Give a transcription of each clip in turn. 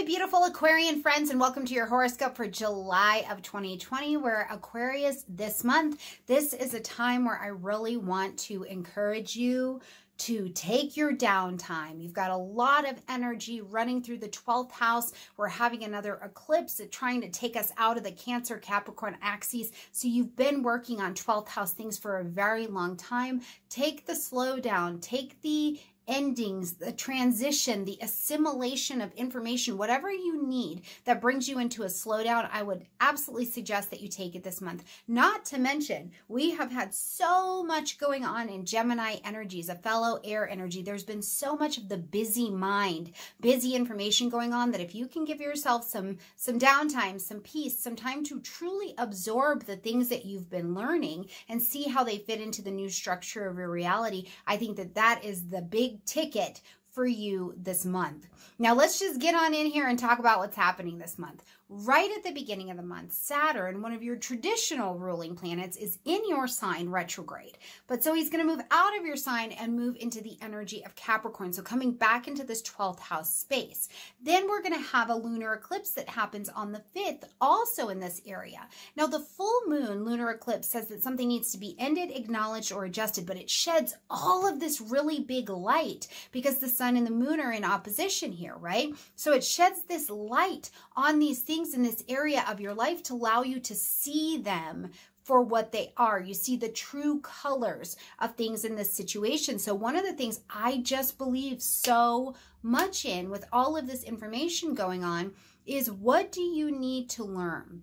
my beautiful Aquarian friends, and welcome to your horoscope for July of 2020. Where Aquarius this month, this is a time where I really want to encourage you to take your downtime. You've got a lot of energy running through the 12th house. We're having another eclipse uh, trying to take us out of the Cancer Capricorn axis. So you've been working on 12th house things for a very long time. Take the slow down, take the endings, the transition, the assimilation of information, whatever you need that brings you into a slowdown, I would absolutely suggest that you take it this month. Not to mention, we have had so much going on in Gemini energies, a fellow air energy. There's been so much of the busy mind, busy information going on that if you can give yourself some some downtime, some peace, some time to truly absorb the things that you've been learning and see how they fit into the new structure of your reality, I think that that is the big ticket for you this month. Now, let's just get on in here and talk about what's happening this month right at the beginning of the month, Saturn, one of your traditional ruling planets, is in your sign retrograde. But so he's going to move out of your sign and move into the energy of Capricorn. So coming back into this 12th house space. Then we're going to have a lunar eclipse that happens on the 5th, also in this area. Now, the full moon lunar eclipse says that something needs to be ended, acknowledged, or adjusted, but it sheds all of this really big light because the sun and the moon are in opposition here, right? So it sheds this light on these things things in this area of your life to allow you to see them for what they are. You see the true colors of things in this situation. So, one of the things I just believe so much in with all of this information going on is what do you need to learn?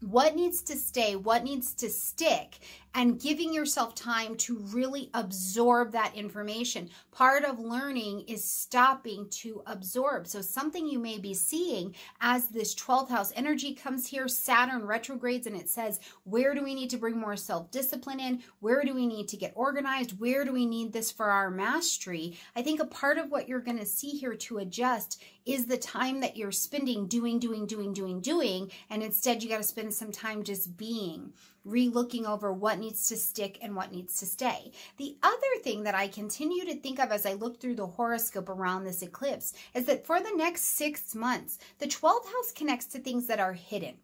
What needs to stay? What needs to stick? and giving yourself time to really absorb that information. Part of learning is stopping to absorb. So, something you may be seeing as this 12th house energy comes here, Saturn retrogrades, and it says, Where do we need to bring more self discipline in? Where do we need to get organized? Where do we need this for our mastery? I think a part of what you're going to see here to adjust is the time that you're spending doing, doing, doing, doing, doing, and instead you got to spend some time just being re-looking over what needs to stick and what needs to stay. The other thing that I continue to think of as I look through the horoscope around this eclipse is that for the next six months, the 12th house connects to things that are hidden.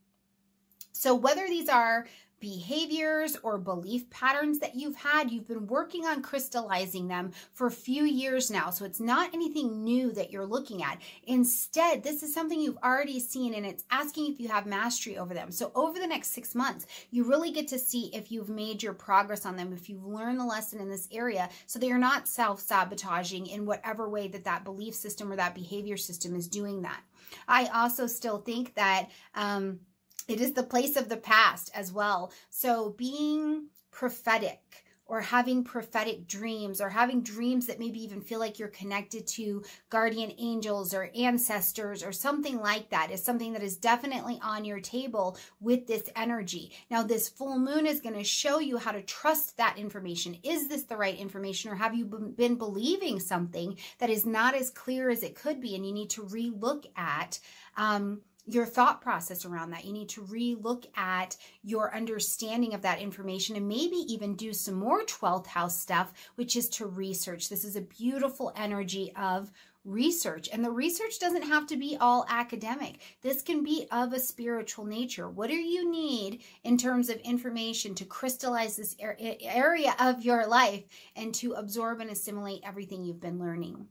So whether these are behaviors or belief patterns that you've had. You've been working on crystallizing them for a few years now. So it's not anything new that you're looking at. Instead, this is something you've already seen and it's asking if you have mastery over them. So over the next six months, you really get to see if you've made your progress on them, if you've learned the lesson in this area so that you're not self-sabotaging in whatever way that that belief system or that behavior system is doing that. I also still think that, um, it is the place of the past as well. So being prophetic or having prophetic dreams or having dreams that maybe even feel like you're connected to guardian angels or ancestors or something like that is something that is definitely on your table with this energy. Now, this full moon is going to show you how to trust that information. Is this the right information or have you been believing something that is not as clear as it could be and you need to relook at um, your thought process around that. You need to re-look at your understanding of that information and maybe even do some more 12th house stuff, which is to research. This is a beautiful energy of research. And the research doesn't have to be all academic. This can be of a spiritual nature. What do you need in terms of information to crystallize this area of your life and to absorb and assimilate everything you've been learning?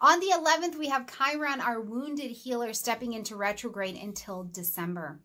On the 11th, we have Chiron, our wounded healer, stepping into retrograde until December.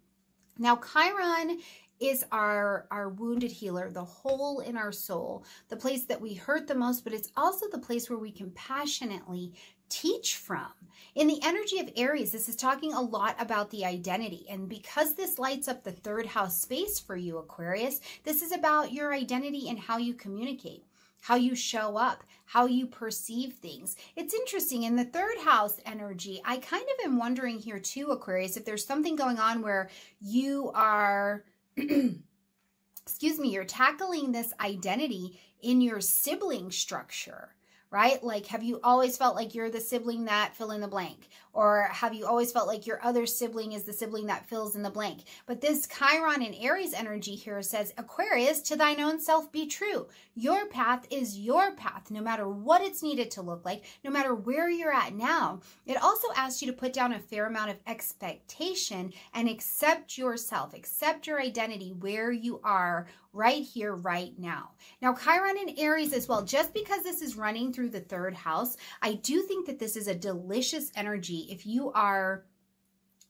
Now, Chiron is our our wounded healer the hole in our soul the place that we hurt the most but it's also the place where we compassionately teach from in the energy of aries this is talking a lot about the identity and because this lights up the third house space for you aquarius this is about your identity and how you communicate how you show up, how you perceive things. It's interesting in the third house energy. I kind of am wondering here too, Aquarius, if there's something going on where you are, excuse me, you're tackling this identity in your sibling structure right? Like, have you always felt like you're the sibling that fill in the blank? Or have you always felt like your other sibling is the sibling that fills in the blank? But this Chiron and Aries energy here says, Aquarius, to thine own self be true. Your path is your path, no matter what it's needed to look like, no matter where you're at now. It also asks you to put down a fair amount of expectation and accept yourself, accept your identity where you are right here, right now. Now, Chiron and Aries as well, just because this is running through the third house, I do think that this is a delicious energy if you are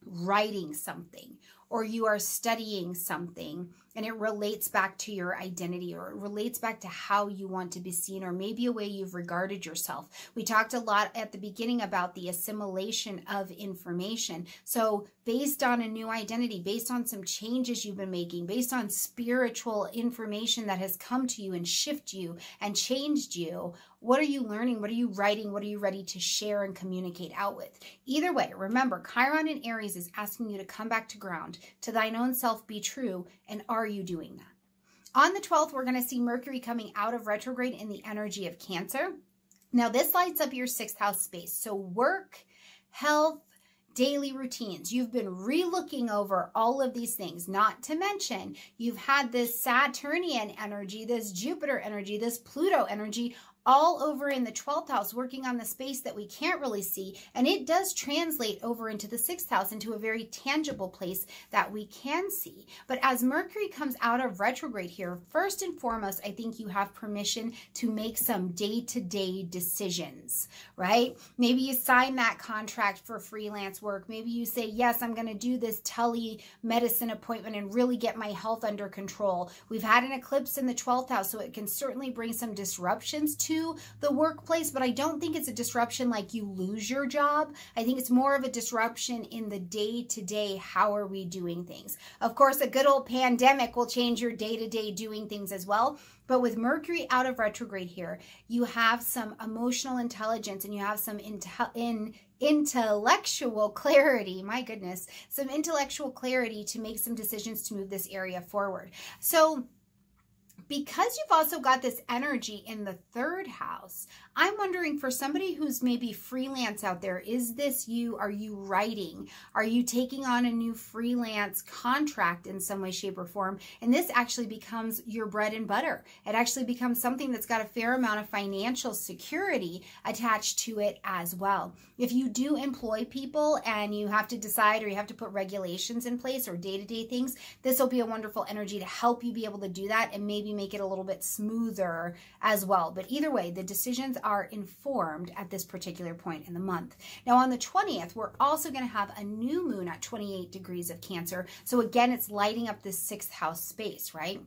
writing something or you are studying something and it relates back to your identity or it relates back to how you want to be seen or maybe a way you've regarded yourself. We talked a lot at the beginning about the assimilation of information. So, based on a new identity, based on some changes you've been making, based on spiritual information that has come to you and shift you and changed you, what are you learning? What are you writing? What are you ready to share and communicate out with? Either way, remember, Chiron in Aries is asking you to come back to ground, to thine own self be true, and are you doing that? On the 12th, we're going to see Mercury coming out of retrograde in the energy of Cancer. Now, this lights up your sixth house space. So, work, health, daily routines. You've been relooking over all of these things, not to mention you've had this Saturnian energy, this Jupiter energy, this Pluto energy all over in the 12th house, working on the space that we can't really see. And it does translate over into the sixth house, into a very tangible place that we can see. But as Mercury comes out of retrograde here, first and foremost, I think you have permission to make some day to day decisions, right? Maybe you sign that contract for freelance work. Maybe you say, yes, I'm going to do this telemedicine appointment and really get my health under control. We've had an eclipse in the 12th house, so it can certainly bring some disruptions the workplace, but I don't think it's a disruption like you lose your job. I think it's more of a disruption in the day to day. How are we doing things? Of course, a good old pandemic will change your day to day doing things as well. But with Mercury out of retrograde here, you have some emotional intelligence and you have some intel in intellectual clarity. My goodness, some intellectual clarity to make some decisions to move this area forward. So because you've also got this energy in the third house, I'm wondering for somebody who's maybe freelance out there, is this you? Are you writing? Are you taking on a new freelance contract in some way, shape, or form? And this actually becomes your bread and butter. It actually becomes something that's got a fair amount of financial security attached to it as well. If you do employ people and you have to decide or you have to put regulations in place or day to day things, this will be a wonderful energy to help you be able to do that and maybe make it a little bit smoother as well. But either way, the decisions are informed at this particular point in the month. Now, on the 20th, we're also going to have a new moon at 28 degrees of Cancer. So, again, it's lighting up this sixth house space, right?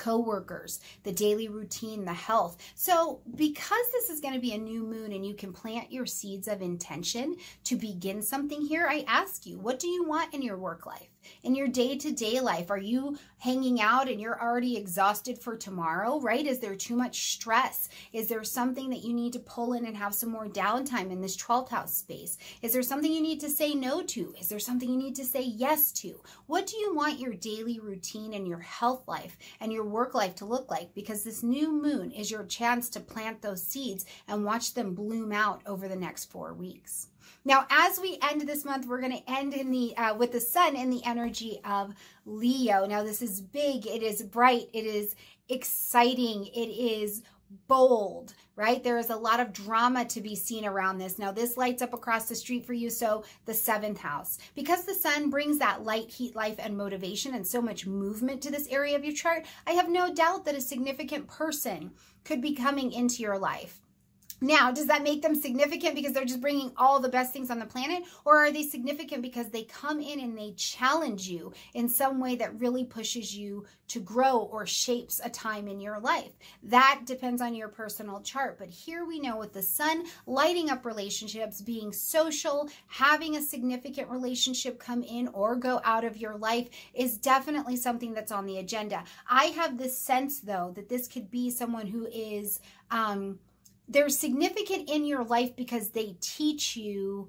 co-workers, the daily routine, the health. So because this is going to be a new moon and you can plant your seeds of intention to begin something here, I ask you, what do you want in your work life? In your day to day life? Are you hanging out and you're already exhausted for tomorrow, right? Is there too much stress? Is there something that you need to pull in and have some more downtime in this 12th house space? Is there something you need to say no to? Is there something you need to say yes to? What do you want your daily routine and your health life and your work life to look like? Because this new moon is your chance to plant those seeds and watch them bloom out over the next four weeks. Now, as we end this month, we're going to end in the uh, with the sun in the energy of Leo. Now, this is big. It is bright. It is exciting. It is bold, right? There is a lot of drama to be seen around this. Now, this lights up across the street for you, so the seventh house. Because the sun brings that light, heat, life, and motivation and so much movement to this area of your chart, I have no doubt that a significant person could be coming into your life. Now, does that make them significant because they're just bringing all the best things on the planet? Or are they significant because they come in and they challenge you in some way that really pushes you to grow or shapes a time in your life? That depends on your personal chart. But here we know with the sun lighting up relationships, being social, having a significant relationship come in or go out of your life is definitely something that's on the agenda. I have this sense, though, that this could be someone who is. Um, they're significant in your life because they teach you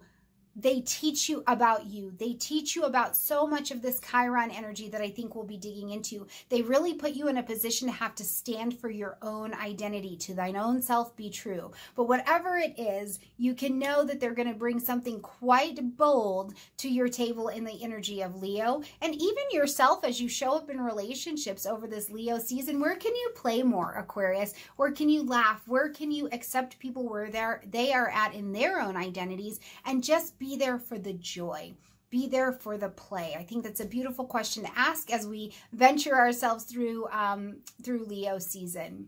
they teach you about you. They teach you about so much of this Chiron energy that I think we'll be digging into. They really put you in a position to have to stand for your own identity, to thine own self be true. But whatever it is, you can know that they're going to bring something quite bold to your table in the energy of Leo. And even yourself as you show up in relationships over this Leo season, where can you play more, Aquarius? Where can you laugh? Where can you accept people where they're, they are at in their own identities and just be there for the joy be there for the play i think that's a beautiful question to ask as we venture ourselves through um, through leo season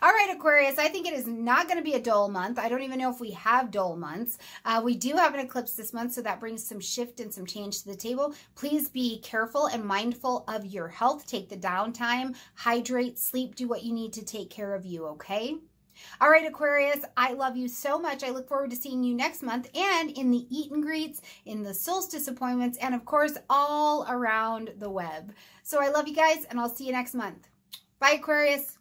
all right, Aquarius, I think it is not going to be a dull month. I don't even know if we have dull months. Uh, we do have an eclipse this month, so that brings some shift and some change to the table. Please be careful and mindful of your health. Take the downtime, hydrate, sleep, do what you need to take care of you, okay? All right, Aquarius, I love you so much. I look forward to seeing you next month and in the eat and greets, in the solstice appointments, and of course, all around the web. So I love you guys, and I'll see you next month. Bye, Aquarius.